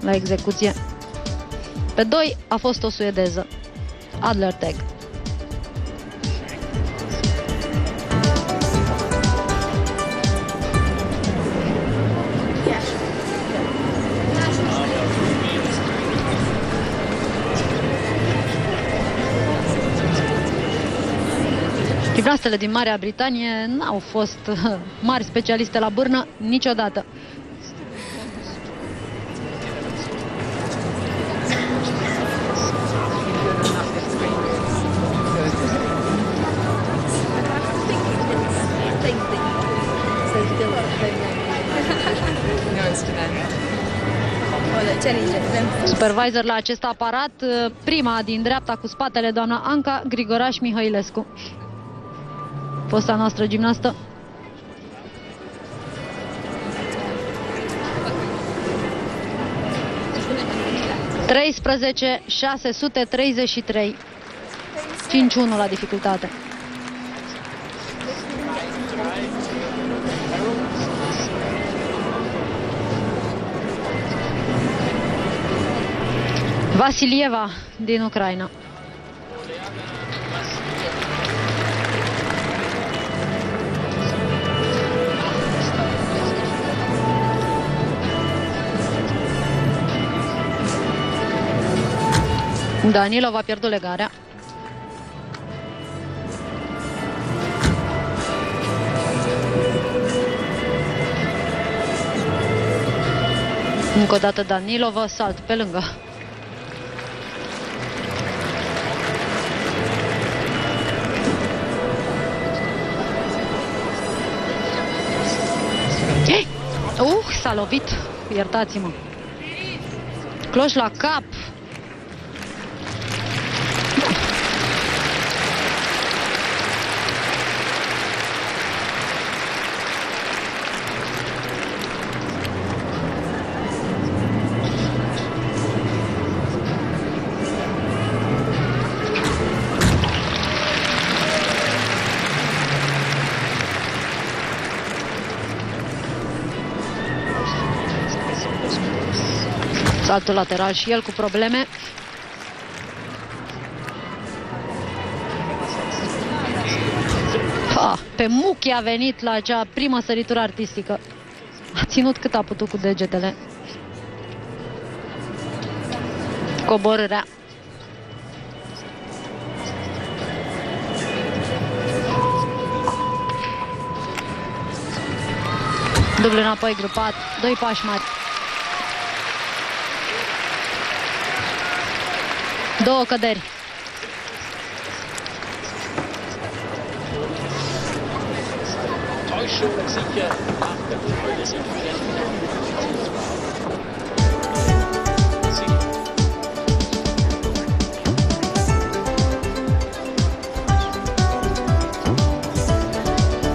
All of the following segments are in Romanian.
la execuție. Pe 2 a fost o suedeză, Adler Teg. Gimnastele din Marea Britanie n-au fost mari specialiste la bârnă niciodată. Supervisor la acest aparat, prima din dreapta cu spatele, doamna Anca Grigoraș Mihailescu. Fosta noastră gimnastă. Treisprezece, șase sute treizeci și trei. Cinci unu la dificultate. Vasilieva din Ucraina. Danilov a pierdut legarea. Încă o dată Danilov, salt pe lângă. Uh, s-a lovit, iertați-mă. Cloș la cap. Saltul lateral și el cu probleme. Ha, pe Muchi a venit la acea primă săritură artistică. A ținut cât a putut cu degetele. Coborârea. Dublu înapoi grupat, doi pași mari. Două căderi. Täuschung sicher nach der Kontrolle sich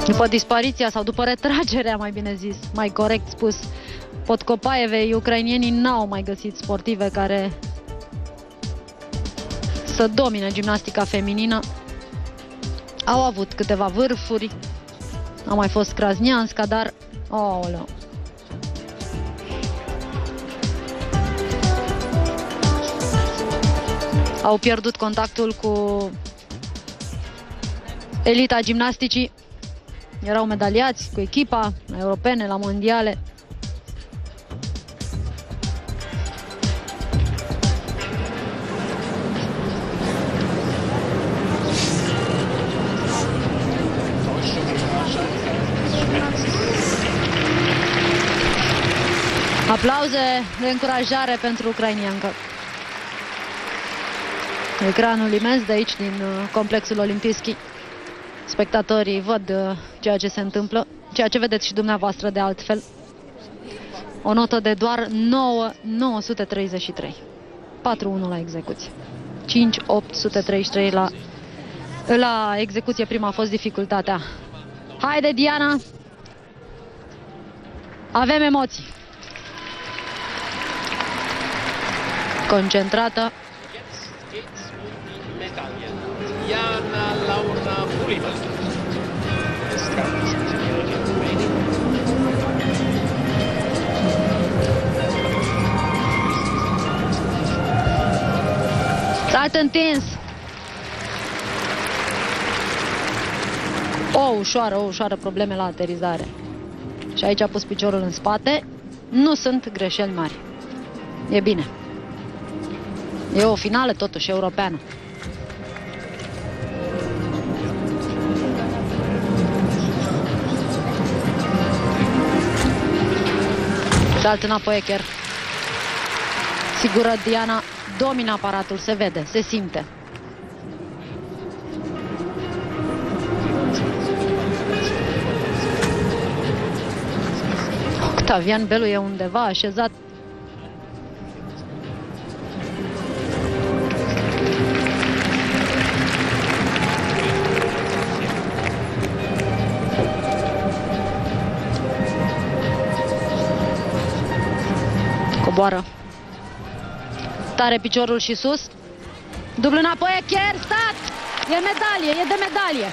După dispariția sau după retragerea, mai bine zis, mai corect spus, Podcopaevei, ucrainienii n-au mai găsit sportive care să domine gimnastica feminină. Au avut câteva vârfuri, a mai fost Krasnianska, dar... Aoleu. Au pierdut contactul cu elita gimnasticii. Erau medaliați cu echipa europene la mondiale. Aplauze de încurajare pentru ucrainiancă. Ecranul imens de aici, din uh, complexul Olimpischi. Spectatorii văd uh, ceea ce se întâmplă, ceea ce vedeți și dumneavoastră de altfel. O notă de doar 9, 933. 4-1 la execuție. 5, 833 la, la execuție. Prima a fost dificultatea. Haide, Diana! Avem emoții. concentrată. Stat întins. O ușoară, o ușoară probleme la aterizare. Și aici a pus piciorul în spate. Nu sunt greșeli mari. E bine. E o finală totuși europeană. Salt înapoi Echer. Sigură Diana domină aparatul, se vede, se simte. Octavian Belu e undeva așezat Coboară. Tare piciorul și sus. Dublu înapoi, chiar stat! E medalie, e de medalie.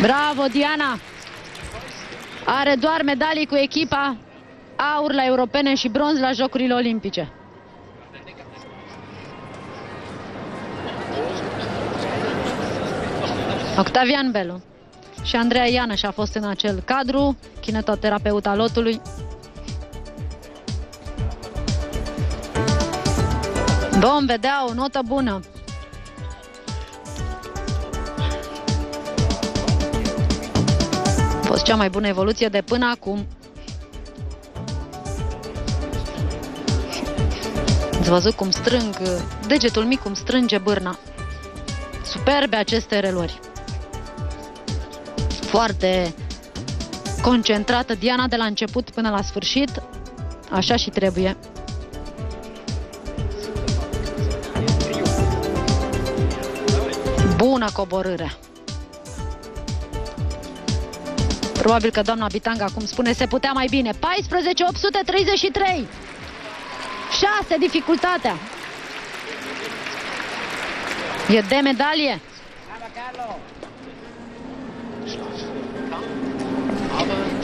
Bravo, Diana! Are doar medalii cu echipa, aur la europene și bronz la Jocurile Olimpice. Octavian Belu și Andreea Ianăș a fost în acel cadru, kinetoterapeut al lotului. Vom vedea o notă bună. A fost cea mai bună evoluție de până acum. Ați văzut cum strâng, degetul mic cum strânge bârna. Superbe aceste relori foarte concentrată Diana de la început până la sfârșit. Așa și trebuie. Bună coborâre. Probabil că doamna Bitanga, cum spune, se putea mai bine. 14 833. 6 dificultatea. E de medalie.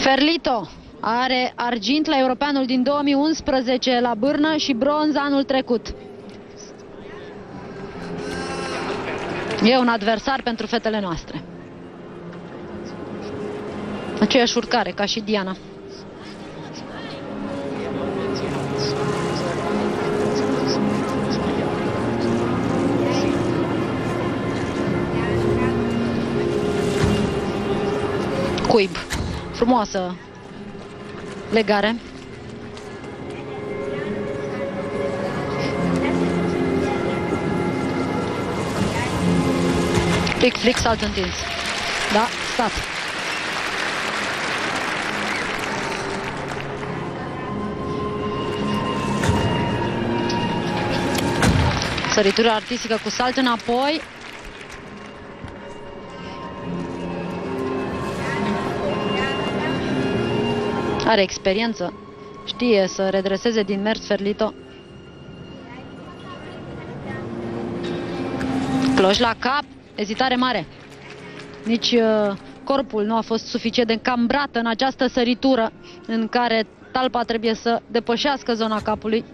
Ferlito are argint la europeanul din 2011 la Bârnă și bronz anul trecut. E un adversar pentru fetele noastre. Aceeași urcare ca și Diana. Cuib. Frumoasă legare. Flick, flick, salt întins. Da, stat. Săritură artistică cu salt înapoi. Are experiență. Știe să redreseze din mers Ferlito. Cloș la cap. Ezitare mare. Nici uh, corpul nu a fost suficient de încambrat în această săritură în care talpa trebuie să depășească zona capului.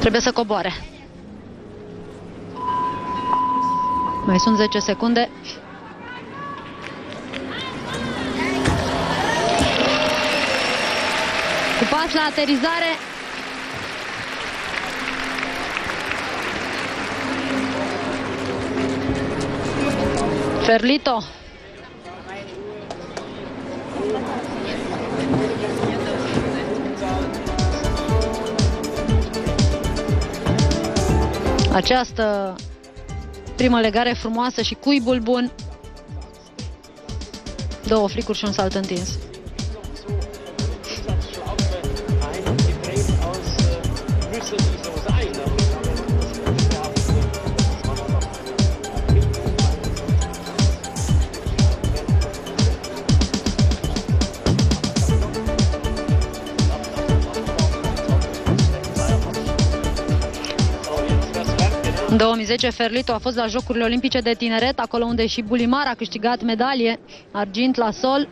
Trebuie să coboare. Mai sunt 10 secunde. Cu pas la aterizare. Ferlito. Această primă legare frumoasă și cuibul bun. Două flicuri și un salt întins. În 2010 Ferlito a fost la Jocurile Olimpice de Tineret, acolo unde și Bulimar a câștigat medalie, argint la sol.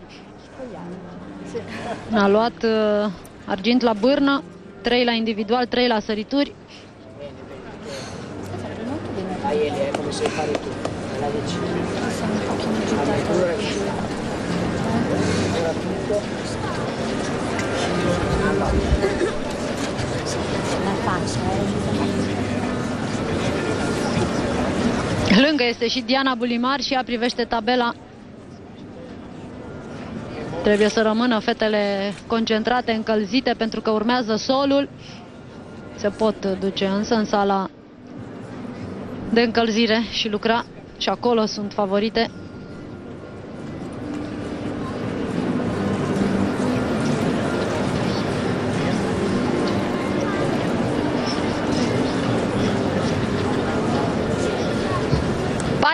A luat uh, argint la bârnă, 3 la individual, 3 la sărituri. a Eli è come sai fare tu, la decidi. Vabbè, Lângă este și Diana Bulimar și ea privește tabela. Trebuie să rămână fetele concentrate, încălzite, pentru că urmează solul. Se pot duce însă în sala de încălzire și lucra și acolo sunt favorite.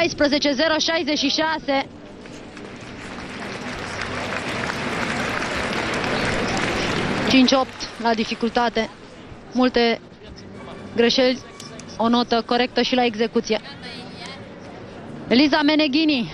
Paisprezece zero șaizeci și șase. Cinci opt la dificultate. Multe greșeli o notă corectă și la execuție. Eliza Meneghini